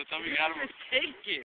Eu tô me gravando. Take it.